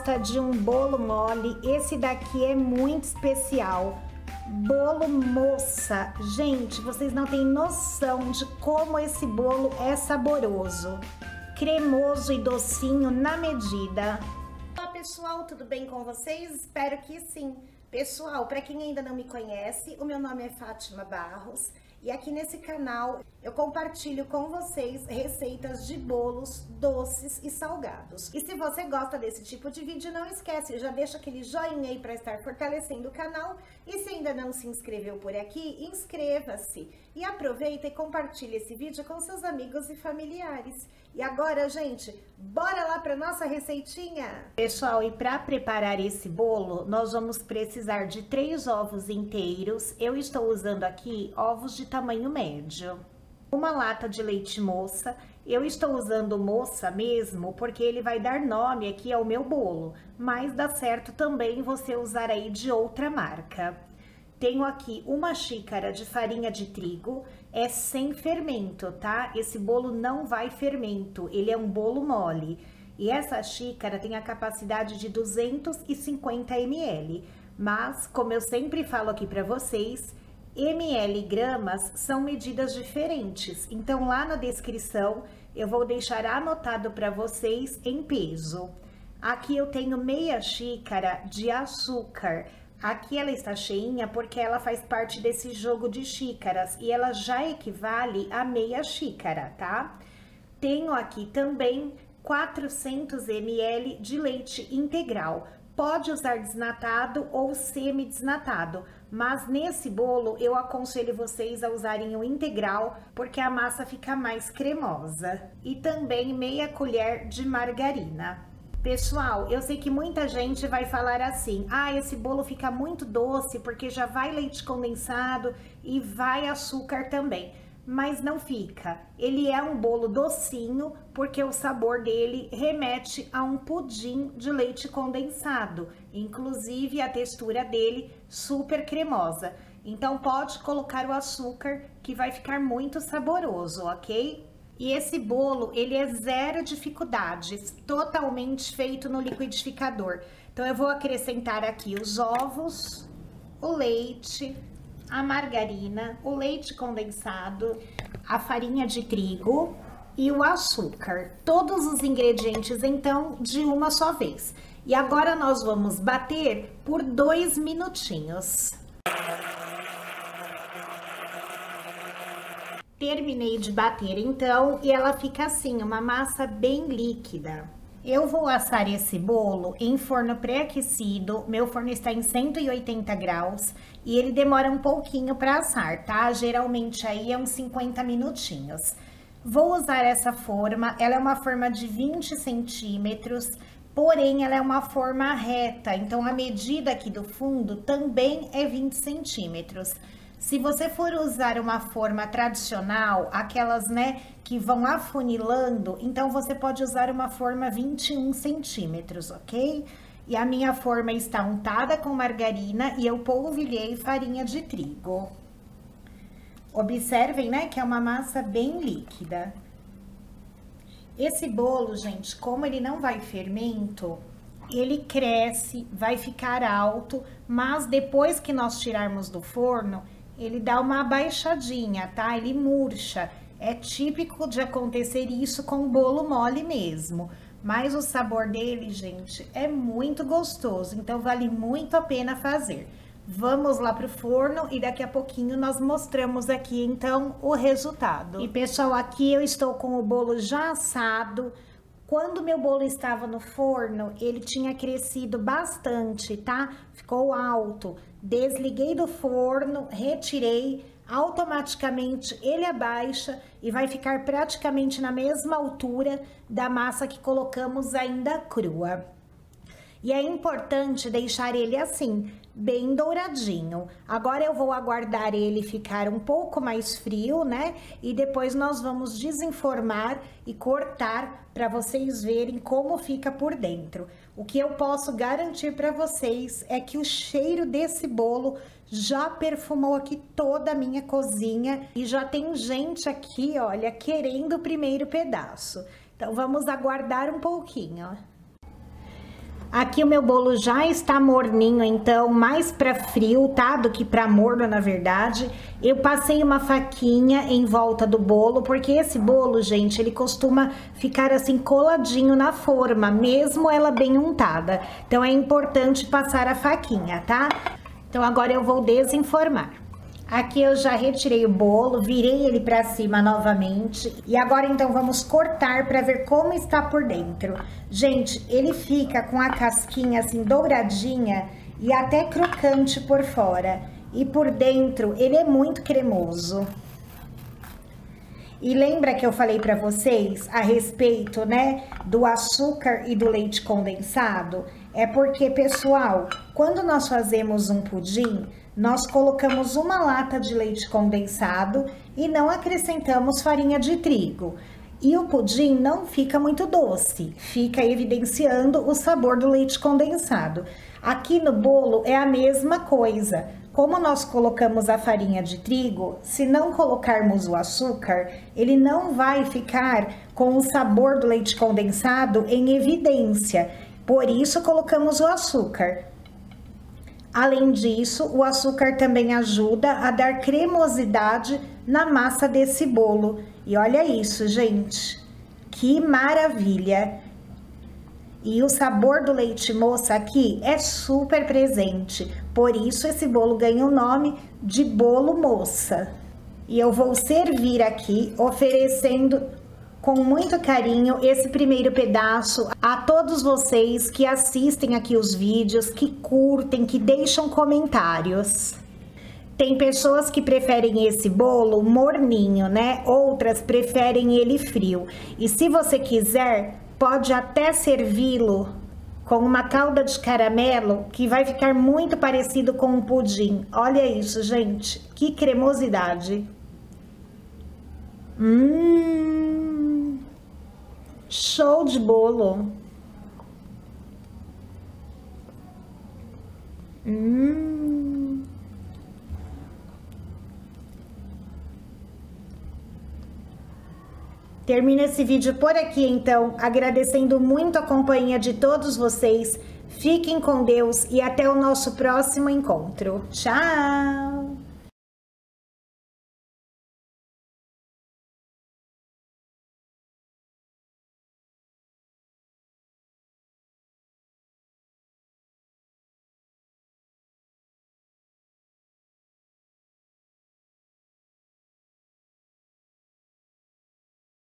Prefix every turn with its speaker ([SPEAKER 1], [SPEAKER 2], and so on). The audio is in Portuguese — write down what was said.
[SPEAKER 1] gosta de um bolo mole, esse daqui é muito especial. Bolo moça. Gente, vocês não têm noção de como esse bolo é saboroso. Cremoso e docinho na medida. Olá pessoal, tudo bem com vocês? Espero que sim. Pessoal, para quem ainda não me conhece, o meu nome é Fátima Barros e aqui nesse canal eu compartilho com vocês receitas de bolos doces e salgados. E se você gosta desse tipo de vídeo, não esquece, já deixa aquele joinha aí para estar fortalecendo o canal. E se ainda não se inscreveu por aqui, inscreva-se. E aproveita e compartilhe esse vídeo com seus amigos e familiares. E agora, gente, bora lá para nossa receitinha? Pessoal, e para preparar esse bolo, nós vamos precisar de três ovos inteiros. Eu estou usando aqui ovos de tamanho médio. Uma lata de leite moça. Eu estou usando moça mesmo porque ele vai dar nome aqui ao meu bolo, mas dá certo também você usar aí de outra marca. Tenho aqui uma xícara de farinha de trigo, é sem fermento, tá? Esse bolo não vai fermento, ele é um bolo mole. E essa xícara tem a capacidade de 250 ml. Mas, como eu sempre falo aqui para vocês, ml gramas são medidas diferentes. Então, lá na descrição, eu vou deixar anotado para vocês em peso. Aqui eu tenho meia xícara de açúcar. Aqui ela está cheinha porque ela faz parte desse jogo de xícaras e ela já equivale a meia xícara, tá? Tenho aqui também 400 ml de leite integral. Pode usar desnatado ou semi-desnatado, mas nesse bolo eu aconselho vocês a usarem o integral porque a massa fica mais cremosa. E também meia colher de margarina. Pessoal, eu sei que muita gente vai falar assim: ah, esse bolo fica muito doce porque já vai leite condensado e vai açúcar também. Mas não fica. Ele é um bolo docinho porque o sabor dele remete a um pudim de leite condensado. Inclusive a textura dele super cremosa. Então pode colocar o açúcar que vai ficar muito saboroso, ok? E esse bolo, ele é zero dificuldades, totalmente feito no liquidificador. Então, eu vou acrescentar aqui os ovos, o leite, a margarina, o leite condensado, a farinha de trigo e o açúcar. Todos os ingredientes, então, de uma só vez. E agora nós vamos bater por dois minutinhos. Terminei de bater então e ela fica assim, uma massa bem líquida. Eu vou assar esse bolo em forno pré-aquecido, meu forno está em 180 graus e ele demora um pouquinho para assar, tá? Geralmente aí é uns 50 minutinhos. Vou usar essa forma, ela é uma forma de 20 centímetros, porém ela é uma forma reta, então a medida aqui do fundo também é 20 centímetros. Se você for usar uma forma tradicional, aquelas, né, que vão afunilando, então você pode usar uma forma 21 centímetros, ok? E a minha forma está untada com margarina e eu polvilhei farinha de trigo. Observem, né, que é uma massa bem líquida. Esse bolo, gente, como ele não vai fermento, ele cresce, vai ficar alto, mas depois que nós tirarmos do forno, ele dá uma abaixadinha, tá? Ele murcha. É típico de acontecer isso com bolo mole mesmo. Mas o sabor dele, gente, é muito gostoso, então vale muito a pena fazer. Vamos lá pro forno e daqui a pouquinho nós mostramos aqui então o resultado. E pessoal, aqui eu estou com o bolo já assado. Quando meu bolo estava no forno, ele tinha crescido bastante, tá? Ficou alto. Desliguei do forno, retirei, automaticamente ele abaixa e vai ficar praticamente na mesma altura da massa que colocamos ainda crua. E é importante deixar ele assim, bem douradinho. Agora eu vou aguardar ele ficar um pouco mais frio, né? E depois nós vamos desenformar e cortar para vocês verem como fica por dentro. O que eu posso garantir para vocês é que o cheiro desse bolo já perfumou aqui toda a minha cozinha e já tem gente aqui, olha, querendo o primeiro pedaço. Então vamos aguardar um pouquinho. Aqui o meu bolo já está morninho, então mais para frio, tá? Do que para morno, na verdade. Eu passei uma faquinha em volta do bolo, porque esse bolo, gente, ele costuma ficar assim coladinho na forma, mesmo ela bem untada. Então é importante passar a faquinha, tá? Então agora eu vou desenformar. Aqui eu já retirei o bolo, virei ele para cima novamente. E agora então vamos cortar para ver como está por dentro. Gente, ele fica com a casquinha assim douradinha e até crocante por fora. E por dentro ele é muito cremoso. E lembra que eu falei para vocês a respeito, né, do açúcar e do leite condensado? É porque, pessoal, quando nós fazemos um pudim, nós colocamos uma lata de leite condensado e não acrescentamos farinha de trigo. E o pudim não fica muito doce, fica evidenciando o sabor do leite condensado. Aqui no bolo é a mesma coisa. Como nós colocamos a farinha de trigo, se não colocarmos o açúcar, ele não vai ficar com o sabor do leite condensado em evidência. Por isso colocamos o açúcar. Além disso, o açúcar também ajuda a dar cremosidade na massa desse bolo. E olha isso, gente. Que maravilha! E o sabor do leite moça aqui é super presente. Por isso esse bolo ganha o nome de bolo moça. E eu vou servir aqui oferecendo com muito carinho esse primeiro pedaço a todos vocês que assistem aqui os vídeos, que curtem, que deixam comentários. Tem pessoas que preferem esse bolo morninho, né? Outras preferem ele frio. E se você quiser, pode até servi-lo com uma calda de caramelo que vai ficar muito parecido com um pudim. Olha isso, gente, que cremosidade. Hum, Show de bolo. Hum. Termino esse vídeo por aqui, então, agradecendo muito a companhia de todos vocês. Fiquem com Deus e até o nosso próximo encontro. Tchau!